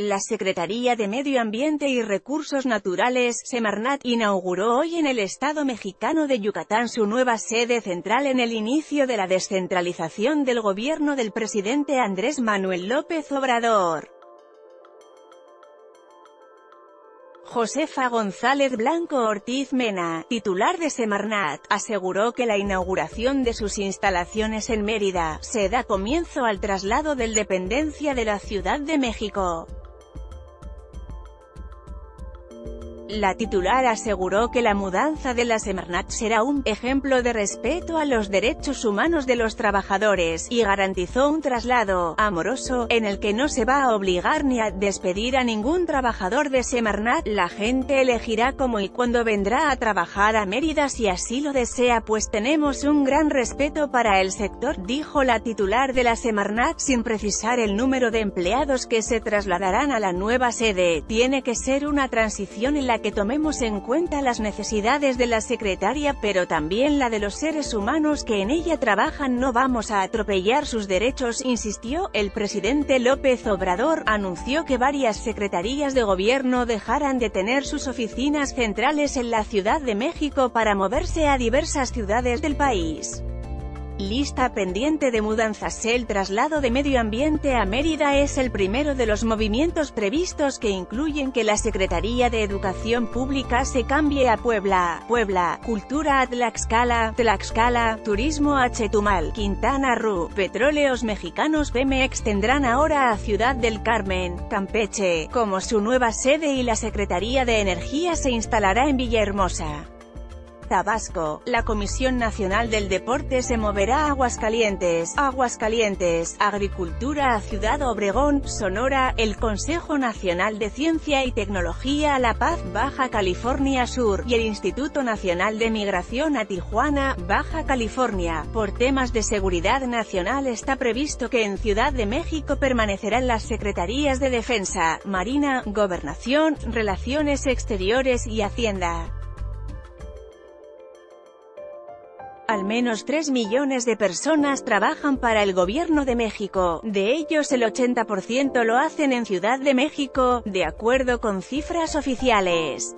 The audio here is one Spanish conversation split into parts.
La Secretaría de Medio Ambiente y Recursos Naturales, Semarnat, inauguró hoy en el estado mexicano de Yucatán su nueva sede central en el inicio de la descentralización del gobierno del presidente Andrés Manuel López Obrador. Josefa González Blanco Ortiz Mena, titular de Semarnat, aseguró que la inauguración de sus instalaciones en Mérida, se da comienzo al traslado del dependencia de la Ciudad de México. you La titular aseguró que la mudanza de la Semarnat será un ejemplo de respeto a los derechos humanos de los trabajadores, y garantizó un traslado amoroso, en el que no se va a obligar ni a despedir a ningún trabajador de Semarnat, la gente elegirá cómo y cuándo vendrá a trabajar a Mérida si así lo desea pues tenemos un gran respeto para el sector, dijo la titular de la Semarnat sin precisar el número de empleados que se trasladarán a la nueva sede, tiene que ser una transición en la que tomemos en cuenta las necesidades de la secretaria pero también la de los seres humanos que en ella trabajan no vamos a atropellar sus derechos, insistió, el presidente López Obrador, anunció que varias secretarías de gobierno dejarán de tener sus oficinas centrales en la Ciudad de México para moverse a diversas ciudades del país. Lista pendiente de mudanzas. El traslado de medio ambiente a Mérida es el primero de los movimientos previstos que incluyen que la Secretaría de Educación Pública se cambie a Puebla, Puebla, Cultura a Tlaxcala, Tlaxcala, Turismo a Chetumal, Quintana Roo, Petróleos Mexicanos Pemex tendrán ahora a Ciudad del Carmen, Campeche, como su nueva sede y la Secretaría de Energía se instalará en Villahermosa. Tabasco, la Comisión Nacional del Deporte se moverá a Aguascalientes, Aguascalientes, Agricultura a Ciudad Obregón, Sonora, el Consejo Nacional de Ciencia y Tecnología a La Paz, Baja California Sur, y el Instituto Nacional de Migración a Tijuana, Baja California. Por temas de seguridad nacional está previsto que en Ciudad de México permanecerán las Secretarías de Defensa, Marina, Gobernación, Relaciones Exteriores y Hacienda. Al menos 3 millones de personas trabajan para el gobierno de México, de ellos el 80% lo hacen en Ciudad de México, de acuerdo con cifras oficiales.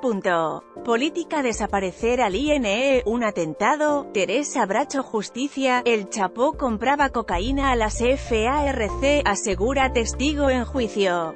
Punto. Política desaparecer al INE, un atentado, Teresa Bracho Justicia, el Chapó compraba cocaína a las FARC, asegura testigo en juicio.